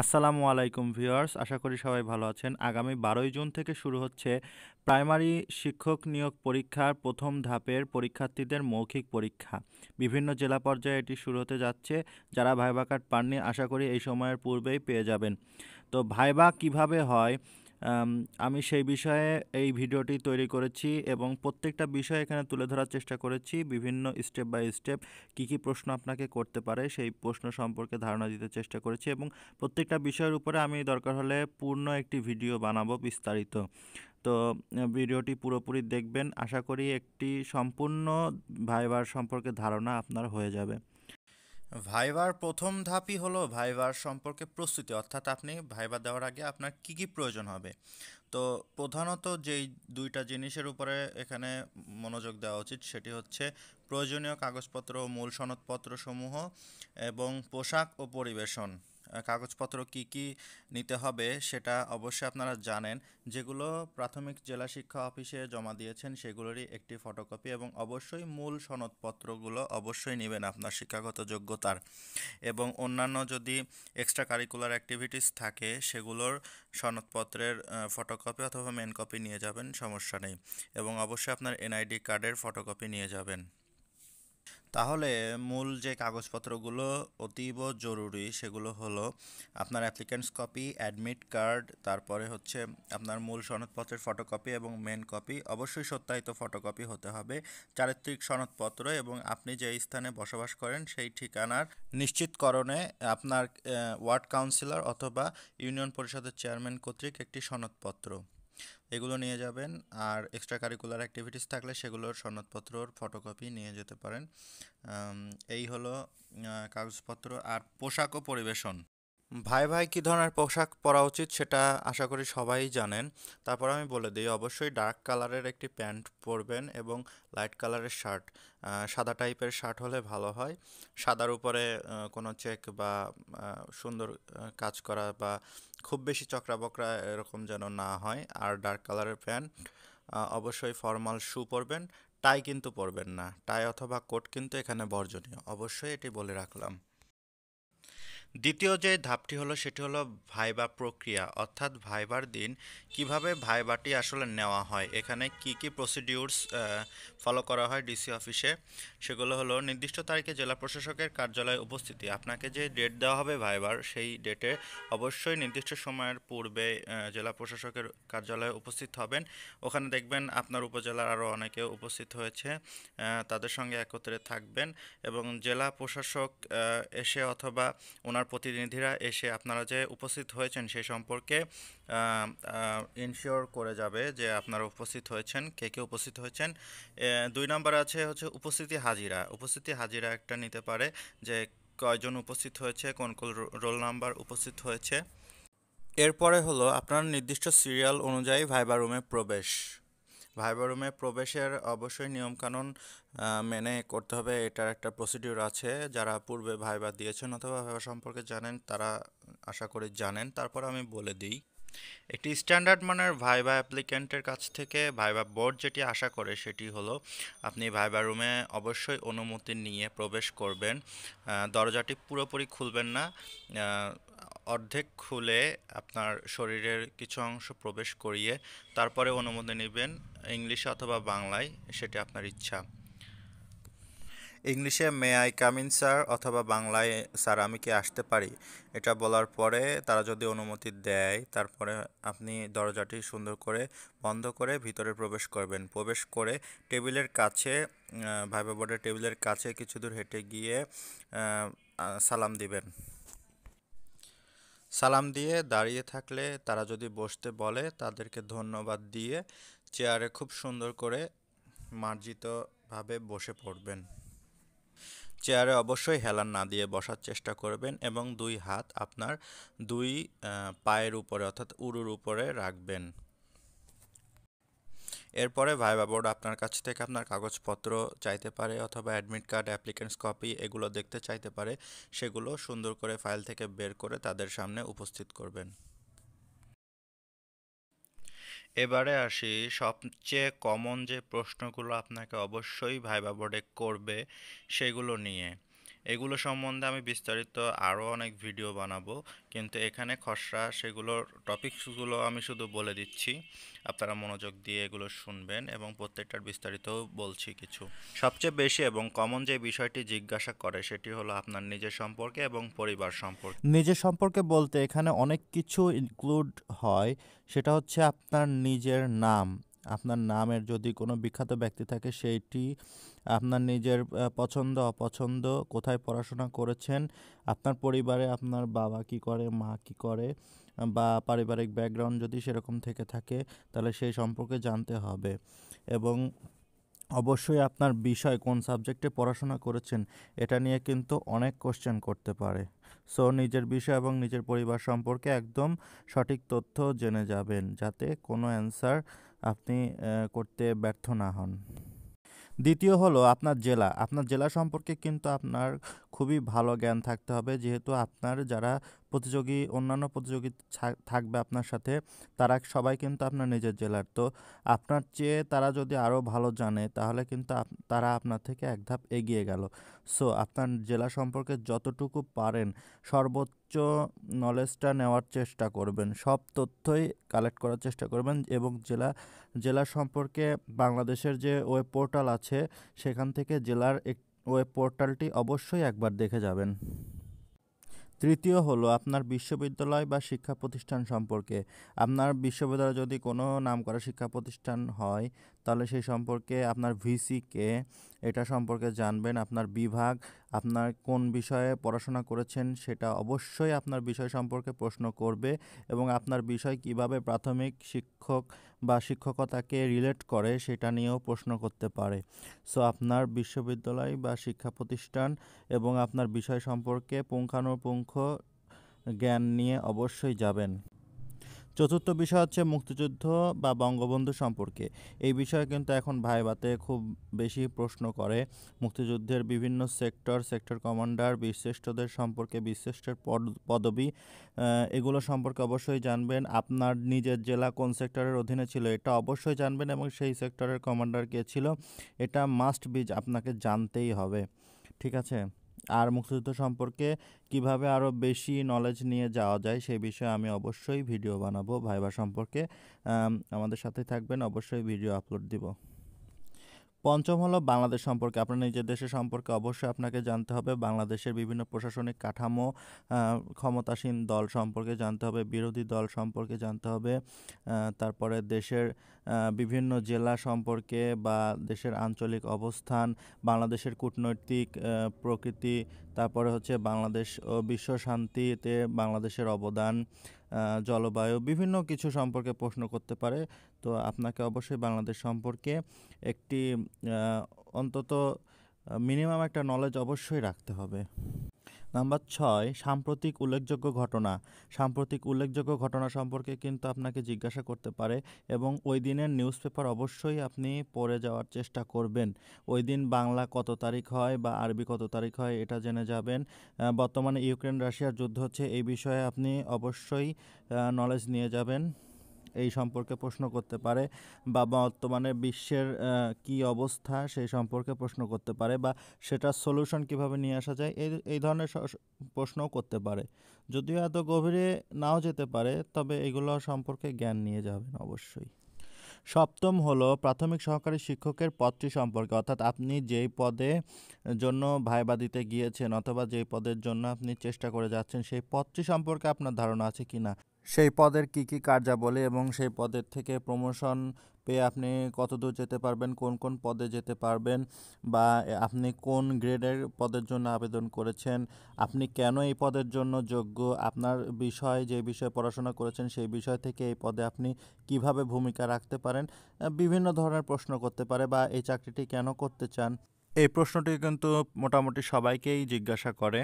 আসসালামু আলাইকুম ভিউয়ার্স, আশা করি সবাই ভালো আছেন। আগামী বারোই জুন থেকে শুরু হচ্ছে প্রাইমারি শিক্ষক নিয়োগ পরীক্ষার প্রথম ধাপের পরীক্ষার্থীদের মৌখিক পরীক্ষা। বিভিন্ন জেলা পর্যায়ে এটি শুরু হতে যাচ্ছে, যারা ভাইবা কার্ড পাননি, আশা করি এই সময়ের পূর্বেই পেয়ে যাবেন। তো ভাইবা কীভাবে হয় আমি সেই বিষয়ে এই ভিডিওটি তৈরি করেছি এবং প্রত্যেকটা বিষয় এখানে তুলে ধরার চেষ্টা করেছি। বিভিন্ন স্টেপ বাই স্টেপ কি কি প্রশ্ন আপনাকে করতে পারে সেই প্রশ্ন সম্পর্কে ধারণা দিতে চেষ্টা করেছি এবং প্রত্যেকটা বিষয়ের উপরে আমি দরকার হলে পূর্ণ একটি ভিডিও বানাবো বিস্তারিত। তো, ভিডিওটি পুরোপুরি দেখবেন। আশা করি একটি সম্পূর্ণ ভাইবার সম্পর্কে ধারণা আপনার হয়ে যাবে। ভাইবার প্রথম ধাপই হলো ভাইবার সম্পর্কে প্রস্তুতি। অর্থাৎ আপনি ভাইবা দেওয়ার আগে আপনার কি কি প্রয়োজন হবে? তো প্রধানত যেই দুইটা জিনিসের উপরে এখানে মনোযোগ দেওয়া উচিত সেটি হচ্ছে প্রয়োজনীয় কাগজপত্র, মূল সনদপত্রসমূহ এবং পোশাক ও পরিবেশন। কাগজপত্র কি কি নিতে হবে সেটা অবশ্যই আপনারা জানেন। যেগুলো প্রাথমিক জেলা শিক্ষা অফিসে জমা দিয়েছেন সেগুলোরই একটি ফটোকপি এবং অবশ্যই মূল সনদপত্রগুলো অবশ্যই নেবেন আপনার শিক্ষাগত যোগ্যতার। এবং অন্যান্য যদি এক্সট্রা কারিকুলার অ্যাক্টিভিটিস থাকে সেগুলোর সনদপত্রের ফটোকপি অথবা মেন কপি নিয়ে যাবেন, সমস্যা নেই। এবং অবশ্যই আপনার এনআইডি কার্ডের ফটোকপি নিয়ে যাবেন। তাহলে মূল যে কাগজপত্রগুলো অতীব জরুরি সেগুলো হলো আপনার অ্যাপ্লিক্যান্টস কপি অ্যাডমিট কার্ড তারপরে হচ্ছে আপনার মূল সনদপত্রের ফটোকপি এবং মেন কপি অবশ্যই সত্যায়িত ফটোকপি হতে হবে। চারিত্রিক সনদপত্র এবং আপনি যে স্থানে বসবাস করেন সেই ঠিকানার নিশ্চিতকরণে আপনার ওয়ার্ড কাউন্সিলর অথবা ইউনিয়ন পরিষদের চেয়ারম্যান কর্তৃক একটি সনদপত্র। এগুলো নিয়ে যাবেন। আর এক্সট্রা কারিকুলার অ্যাক্টিভিটিস থাকলে সেগুলোর সনদপত্রর ফটোকপি নিয়ে যেতে পারেন। এই হলো কাগজপত্র। আর পোশাক ও পরিবেশন। ভাই ভাই কী ধরনের পোশাক পরা উচিত সেটা আশা করি সবাই জানেন। তারপর আমি বলে দিই, অবশ্যই ডার্ক কালারের একটি প্যান্ট পরবেন এবং লাইট কালারের শার্ট সাদা টাইপের শার্ট হলে ভালো হয়। সাদার উপরে কোনো চেক বা সুন্দর কাজ করা বা খুব বেশি চকরা বকরা এরকম যেন না হয়। আর ডার্ক কালারের প্যান্ট অবশ্যই ফর্মাল শু পরবেন। টাই কিন্তু পরবেন না। টাই অথবা কোট কিন্তু এখানে বর্জনীয়। অবশ্যই এটি বলে রাখলাম। দ্বিতীয় যে ধাপটি হলো সেটি হলো ভাইবা প্রক্রিয়া, অর্থাৎ ভাইবার দিন, কীভাবে ভাইবাটি আসলে নেওয়া হয়, এখানে কি কি প্রসিডিউরস ফলো করা হয় ডিসি অফিসে সেগুলো হলো নির্দিষ্ট তারিখে জেলা প্রশাসকের কার্যালয়ে উপস্থিতি, আপনাকে যে ডেট দেওয়া হবে ভাইবার, সেই ডেটে অবশ্যই নির্দিষ্ট সময়ের পূর্বে জেলা প্রশাসকের কার্যালয়ে উপস্থিত হবেন, ওখানে দেখবেন আপনার উপজেলার আরও অনেকে উপস্থিত হয়েছে তাদের সঙ্গে একত্রে থাকবেন এবং জেলা প্রশাসক এসে অথবা ওনার প্রতিনিধিরা এসে আপনারা যে উপস্থিত হয়েছেন সেই সম্পর্কে ইনশিওর করে যাবে যে আপনারা উপস্থিত হয়েছেন, কে কে উপস্থিত হয়েছেন। দুই নম্বর আছে হচ্ছে উপস্থিতি হাজিরা। উপস্থিতি হাজিরা একটা নিতে পারে যে কয়জন উপস্থিত হয়েছে, কোন কোন রোল নাম্বার উপস্থিত হয়েছে। এরপরে হলো আপনার নির্দিষ্ট সিরিয়াল অনুযায়ী ভাইবার রুমে প্রবেশ। ভাইবার রুমে প্রবেশের অবশ্যই নিয়মকানুন মেনে করতে হবে। এটার একটা প্রসিডিউর আছে। যারা পূর্বে ভাইবা দিয়েছেন অথবা ভাইবা সম্পর্কে জানেন, তারা আশা করি জানেন। তারপর আমি বলে দিই, একটি স্ট্যান্ডার্ড মানের ভাইবা অ্যাপ্লিক্যান্টের কাছ থেকে ভাইবা বোর্ড যেটি আশা করে সেটি হলো, আপনি ভাইবা রুমে অবশ্যই অনুমতি নিয়ে প্রবেশ করবেন। দরজাটি পুরোপুরি খুলবেন না। অর্ধেক খুলে আপনার শরীরের কিছু অংশ প্রবেশ করিয়ে তারপরে অনুমতি নেবেন। ইংলিশে অথবা বাংলায় সেটি আপনার ইচ্ছা। ইংলিশে মে আই কামিন স্যার অথবা বাংলায় স্যার আমি কি আসতে পারি? এটা বলার পরে তারা যদি অনুমতি দেয়, তারপরে আপনি দরজাটি সুন্দর করে বন্ধ করে ভিতরে প্রবেশ করবেন। প্রবেশ করে টেবিলের কাছে ভাইবা বোর্ডের টেবিলের কাছে কিছু দূর হেঁটে গিয়ে সালাম দিবেন। সালাম দিয়ে দাঁড়িয়ে থাকলে তারা যদি বসতে বলে, তাদেরকে ধন্যবাদ দিয়ে চেয়ারে খুব সুন্দর করে মার্জিতভাবে বসে পড়বেন। চেয়ারে অবশ্যই হেলান না দিয়ে বসার চেষ্টা করবেন এবং দুই হাত আপনার দুই পায়ের উপরে অর্থাৎ উরুর উপরে রাখবেন। এরপরে ভাইবা বোর্ড আপনার কাছ থেকে আপনার কাগজপত্র চাইতে পারে অথবা অ্যাডমিট কার্ড, অ্যাপ্লিকেন্টস কপি এগুলো দেখতে চাইতে পারে, সেগুলো সুন্দর করে ফাইল থেকে বের করে তাদের সামনে উপস্থিত করবেন। এবারে আসি সবচেয়ে কমন যে প্রশ্নগুলো আপনাকে অবশ্যই ভাইবা বোর্ডে করবে সেগুলো নিয়ে। এগুলো সম্বন্ধে আমি বিস্তারিত আরও অনেক ভিডিও বানাবো। কিন্তু এখানে খসড়া সেগুলোর টপিকসগুলো আমি শুধু বলে দিচ্ছি। আপনারা মনোযোগ দিয়ে এগুলো শুনবেন এবং প্রত্যেকটার বিস্তারিতও বলছি কিছু। সবচেয়ে বেশি এবং কমন যে বিষয়টি জিজ্ঞাসা করে সেটি হলো আপনার নিজের সম্পর্কে এবং পরিবার সম্পর্কে। নিজের সম্পর্কে বলতে এখানে অনেক কিছু ইনক্লুড হয়। সেটা হচ্ছে আপনার নিজের নাম। আপনার নামের যদি কোনো বিখ্যাত ব্যক্তি থাকে, সেইটি আপনার নিজের পছন্দ, অপছন্দ, কোথায় পড়াশোনা করেছেন, আপনার পরিবারে আপনার বাবা কি করে, মা কি করে, বা পারিবারিক ব্যাকগ্রাউন্ড যদি সেরকম থেকে থাকে, তাহলে সেই সম্পর্কে জানতে হবে। এবং অবশ্যই আপনার বিষয় কোন সাবজেক্টে পড়াশোনা করেছেন, এটা নিয়ে কিন্তু অনেক কোশ্চেন করতে পারে। সো নিজের বিষয় এবং নিজের পরিবার সম্পর্কে একদম সঠিক তথ্য জেনে যাবেন, যাতে কোনো অ্যান্সার আপনি করতে ব্যর্থ না হন। দ্বিতীয় হলো আপনার জেলা। আপনার জেলা সম্পর্কে কিন্তু আপনার খুবই ভালো জ্ঞান থাকতে হবে। যেহেতু আপনার যারা প্রতিযোগী, অন্যান্য প্রতিযোগী থাকবে আপনার সাথে, তারা সবাই কিন্তু আপনার নিজের জেলার। তো আপনার চেয়ে তারা যদি আরও ভালো জানে, তাহলে কিন্তু তারা আপনার থেকে এক ধাপ এগিয়ে গেল। সো আপনার জেলা সম্পর্কে যতটুকু পারেন, সর্বোচ্চ নলেজটা নেওয়ার চেষ্টা করবেন। সব তথ্যই কালেক্ট করার চেষ্টা করবেন এবং জেলা জেলা সম্পর্কে বাংলাদেশের যে ওয়েব পোর্টাল আছে, সেখান থেকে জেলার এক ওয়েব পোর্টালটি অবশ্যই একবার দেখে যাবেন। তৃতীয় হলো, আপনার বিশ্ববিদ্যালয় বা শিক্ষা প্রতিষ্ঠান সম্পর্কে। আপনার বিশ্ববিদ্যালয় যদি কোনো নাম করা শিক্ষা প্রতিষ্ঠান হয় তাহলে সেই সম্পর্কে আপনার ভিসি কে, এটা সম্পর্কে জানবেন, আপনার বিভাগ, আপনার কোন বিষয়ে পড়াশোনা করেছেন সেটা অবশ্যই আপনার বিষয় সম্পর্কে প্রশ্ন করবে এবং আপনার বিষয় কীভাবে প্রাথমিক শিক্ষক বা শিক্ষকতাকে রিলেট করে সেটা নিয়েও প্রশ্ন করতে পারে। সো আপনার বিশ্ববিদ্যালয় বা শিক্ষা প্রতিষ্ঠান এবং আপনার বিষয় সম্পর্কে পুঙ্খানুপুঙ্খ জ্ঞান নিয়ে অবশ্যই যাবেন। চতুর্থ বিষয় হচ্ছে মুক্তিযুদ্ধ বা বঙ্গবন্ধু সম্পর্কে। এই বিষয়ে কিন্তু এখন ভাইবাতে খুব বেশি প্রশ্ন করে। মুক্তিযুদ্ধের বিভিন্ন সেক্টর সেক্টর কমান্ডার বীরশ্রেষ্ঠদের সম্পর্কে বীরশ্রেষ্ঠের পদ- পদবি এগুলো সম্পর্কে অবশ্যই জানবেন। আপনার নিজের জেলা কোন সেক্টরের অধীনে ছিল এটা অবশ্যই জানবেন এবং সেই সেক্টরের কমান্ডার কে ছিল, এটা মাস্ট বিজ আপনাকে জানতেই হবে। ঠিক আছে? আর মুক্তিযুদ্ধ সম্পর্কে কীভাবে আরও বেশি নলেজ নিয়ে যাওয়া যায় সেই বিষয়ে আমি অবশ্যই ভিডিও বানাবো। ভাইবা সম্পর্কে আমাদের সাথে থাকবেন, অবশ্যই ভিডিও আপলোড দিব। পঞ্চম হলো বাংলাদেশ সম্পর্কে। আপনার নিজের দেশের সম্পর্কে অবশ্যই আপনাকে জানতে হবে। বাংলাদেশের বিভিন্ন প্রশাসনিক কাঠামো ক্ষমতাসীন দল সম্পর্কে জানতে হবে, বিরোধী দল সম্পর্কে জানতে হবে তারপরে দেশের বিভিন্ন জেলা সম্পর্কে বা দেশের আঞ্চলিক অবস্থান, বাংলাদেশের কূটনৈতিক প্রকৃতি, তারপরে হচ্ছে বাংলাদেশ ও বিশ্ব শান্তিতে বাংলাদেশের অবদান জলবায়ু বিভিন্ন কিছু সম্পর্কে প্রশ্ন করতে পারে। তো আপনাকে অবশ্যই বাংলাদেশ সম্পর্কে একটি অন্তত মিনিমাম একটা নলেজ অবশ্যই রাখতে হবে। নাম্বার ছয়, সাম্প্রতিক উল্লেখযোগ্য ঘটনা। সাম্প্রতিক উল্লেখযোগ্য ঘটনা সম্পর্কে কিন্তু আপনাকে জিজ্ঞাসা করতে পারে এবং ওই দিনের নিউজ পেপার অবশ্যই আপনি পড়ে যাওয়ার চেষ্টা করবেন। ওই দিন বাংলা কত তারিখ হয় বা আরবি কত তারিখ হয় এটা জেনে যাবেন। বর্তমানে ইউক্রেন রাশিয়ার যুদ্ধ হচ্ছে এই বিষয়ে আপনি অবশ্যই নলেজ নিয়ে যাবেন। এই সম্পর্কে প্রশ্ন করতে পারে বা বর্তমানে বিশ্বের কি অবস্থা সেই সম্পর্কে প্রশ্ন করতে পারে বা সেটার সলিউশন কীভাবে নিয়ে আসা যায় এই এই ধরনের প্রশ্নও করতে পারে। যদিও এত গভীরে নাও যেতে পারে, তবে এগুলো সম্পর্কে জ্ঞান নিয়ে যাবেন অবশ্যই। সপ্তম হলো প্রাথমিক সহকারী শিক্ষকের পদটি সম্পর্কে। অর্থাৎ আপনি যেই পদে জন্য ভাইবা দিতে গিয়েছেন অথবা যেই পদের জন্য আপনি চেষ্টা করে যাচ্ছেন, সেই পদটি সম্পর্কে আপনার ধারণা আছে কি না সেই পদের কি কি কার্যাবলী এবং সেই পদের থেকে প্রমোশন পেয়ে আপনি কতদূর যেতে পারবেন, কোন কোন পদে যেতে পারবেন বা আপনি কোন গ্রেডের পদের জন্য আবেদন করেছেন, আপনি কেন এই পদের জন্য যোগ্য, আপনার বিষয়, যে বিষয়ে পড়াশোনা করেছেন সেই বিষয় থেকে এই পদে আপনি কীভাবে ভূমিকা রাখতে পারেন বিভিন্ন ধরনের প্রশ্ন করতে পারে বা এই চাকরিটি কেন করতে চান। এই প্রশ্নটি কিন্তু মোটামুটি সবাইকেই জিজ্ঞাসা করে।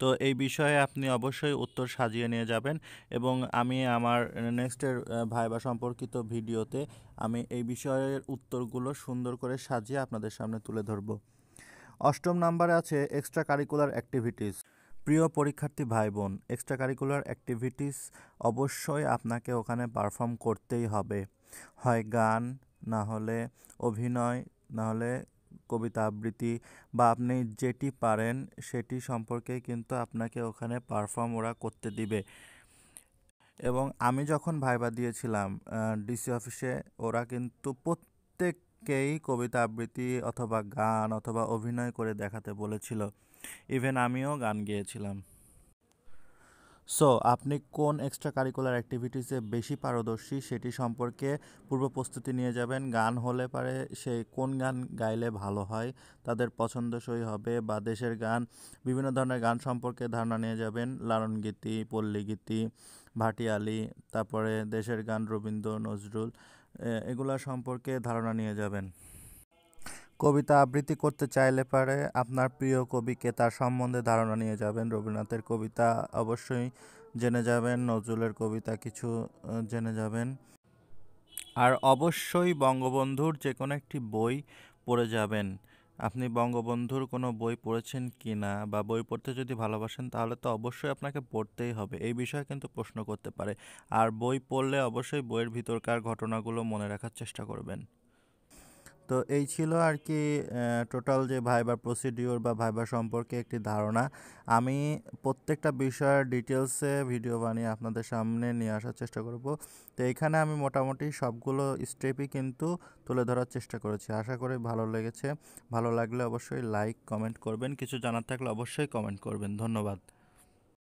তো এই বিষয়ে আপনি অবশ্যই উত্তর সাজিয়ে নিয়ে যাবেন এবং আমি আমার নেক্সটের ভাইবা সম্পর্কিত ভিডিওতে আমি এই বিষয়ের উত্তরগুলো সুন্দর করে সাজিয়ে আপনাদের সামনে তুলে ধরব। অষ্টম নাম্বারে আছে এক্সট্রা কারিকুলার অ্যাক্টিভিটিস প্রিয় পরীক্ষার্থী ভাই বোন এক্সট্রা কারিকুলার অ্যাক্টিভিটিস অবশ্যই আপনাকে ওখানে পারফর্ম করতেই হবে। হয় গান, না হলে অভিনয়, না হলে কবিতা আবৃত্তি বা আপনি যেটি পারেন সেটি সম্পর্কে কিন্তু আপনাকে ওখানে পারফর্ম ওরা করতে দিবে। এবং আমি যখন ভাইবা দিয়েছিলাম ডিসি অফিসে ওরা কিন্তু প্রত্যেককেই কবিতা আবৃত্তি অথবা গান অথবা অভিনয় করে দেখাতে বলেছিল। ইভেন আমিও গান গেয়েছিলাম। সো আপনি কোন এক্সট্রা কারিকুলার অ্যাক্টিভিটিসে বেশি পারদর্শী সেটি সম্পর্কে পূর্ব প্রস্তুতি নিয়ে যাবেন। গান হলে পারে সে কোন গান গাইলে ভালো হয়, তাদের পছন্দসই হবে বা দেশের গান, বিভিন্ন ধরনের গান সম্পর্কে ধারণা নিয়ে যাবেন। লালনগীতি পল্লীগীতি ভাটিয়ালি, তারপরে দেশের গান রবীন্দ্র, নজরুল এগুলা সম্পর্কে ধারণা নিয়ে যাবেন। কবিতা আবৃত্তি করতে চাইলে পারে আপনার প্রিয় কবিকে তার সম্বন্ধে ধারণা নিয়ে যাবেন। রবীন্দ্রনাথের কবিতা অবশ্যই জেনে যাবেন, নজরুলের কবিতা কিছু জেনে যাবেন। আর অবশ্যই বঙ্গবন্ধুর যে কোনো একটি বই পড়ে যাবেন। আপনি বঙ্গবন্ধুর কোনো বই পড়েছেন কি না বা বই পড়তে যদি ভালোবাসেন তাহলে তো অবশ্যই আপনাকে পড়তেই হবে। এই বিষয়ে কিন্তু প্রশ্ন করতে পারে। আর বই পড়লে অবশ্যই বইয়ের ভিতরকার ঘটনাগুলো মনে রাখার চেষ্টা করবেন। তো এই ছিল আর কি টোটাল যে ভাইবার প্রসিডিওর বা ভাইবার সম্পর্কে একটি ধারণা। আমি প্রত্যেকটা বিষয়ের ডিটেলসে ভিডিও বানিয়ে আপনাদের সামনে নিয়ে আসার চেষ্টা করব। তো এখানে আমি মোটামুটি সবগুলো স্টেপই কিন্তু তুলে ধরার চেষ্টা করেছি। আশা করি ভালো লেগেছে। ভালো লাগলে অবশ্যই লাইক কমেন্ট করবেন। কিছু জানার থাকলে অবশ্যই কমেন্ট করবেন। ধন্যবাদ।